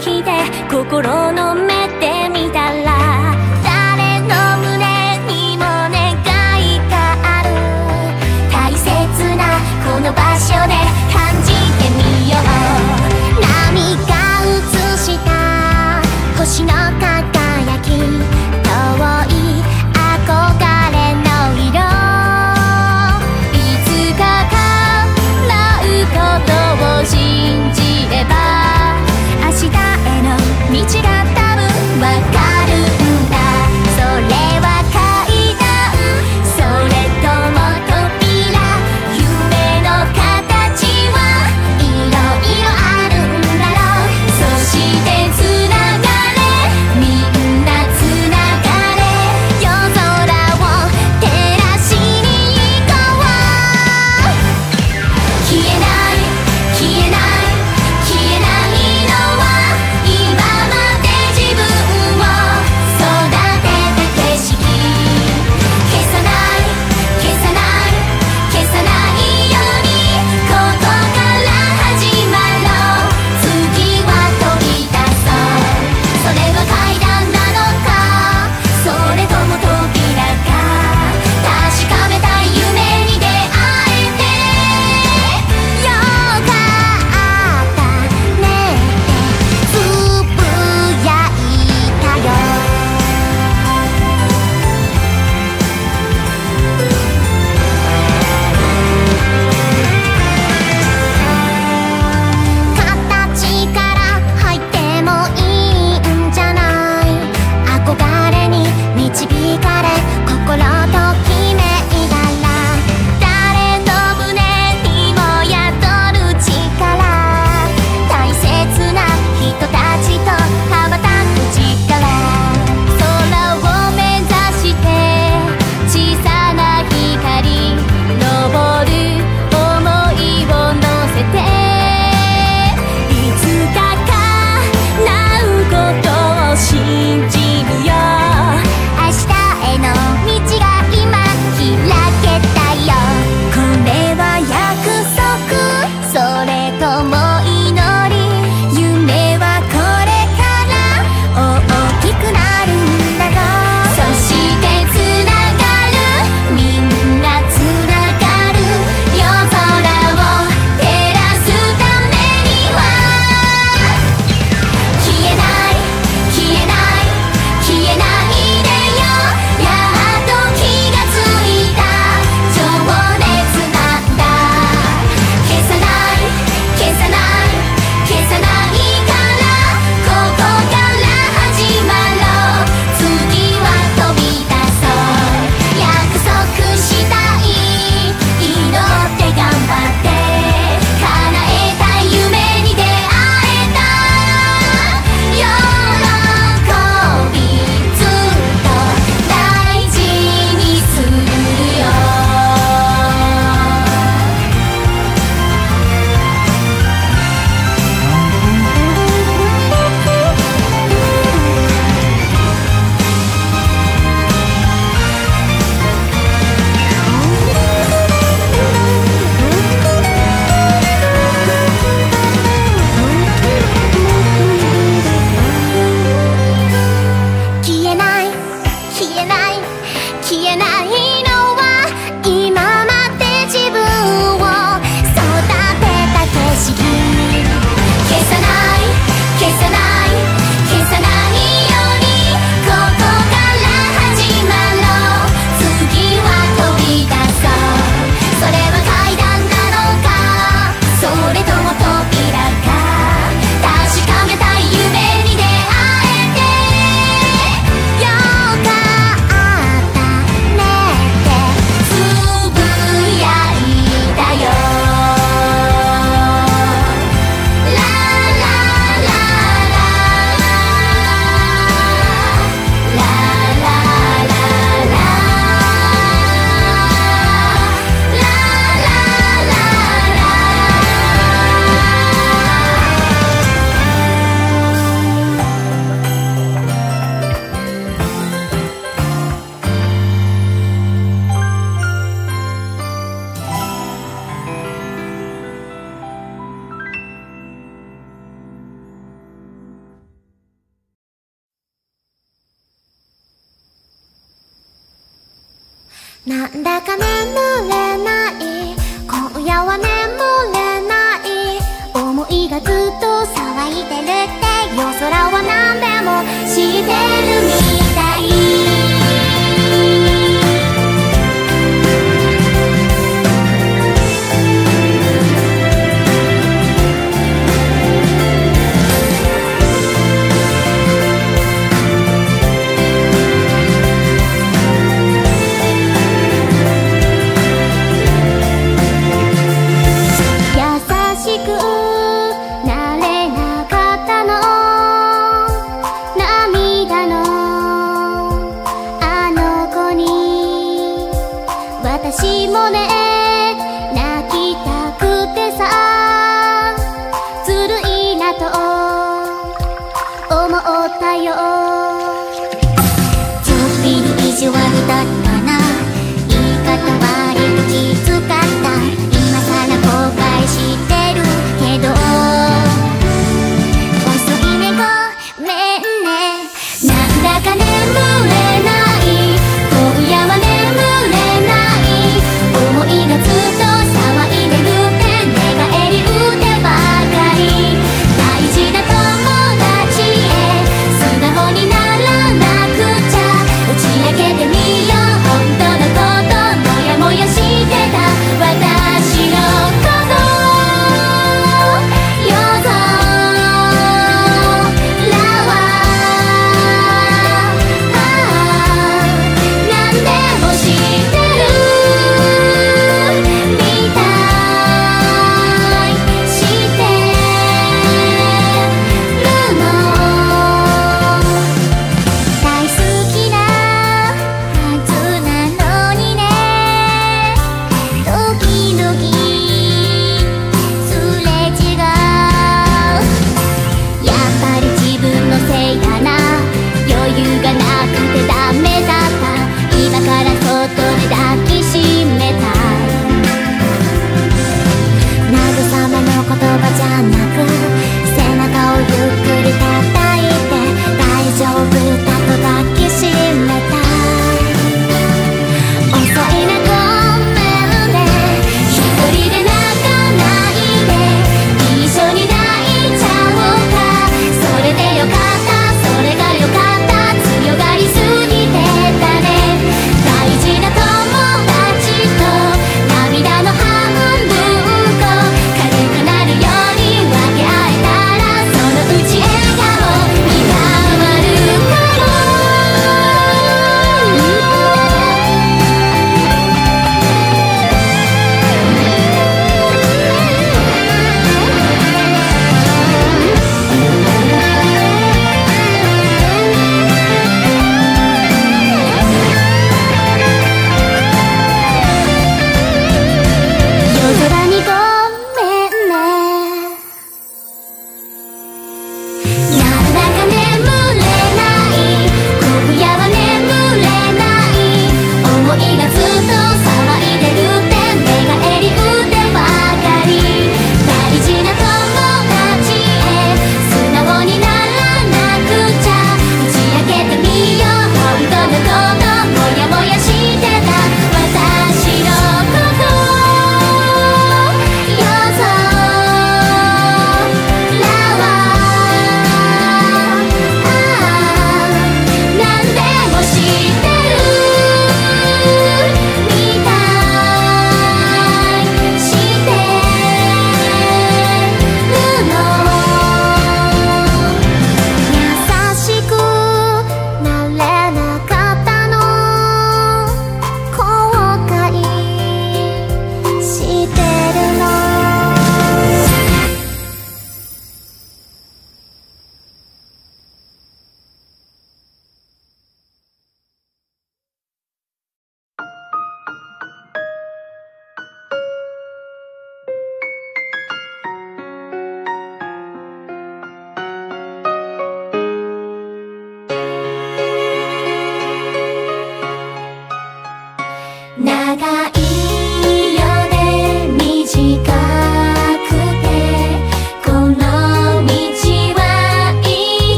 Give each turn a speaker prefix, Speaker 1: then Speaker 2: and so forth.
Speaker 1: 気て心の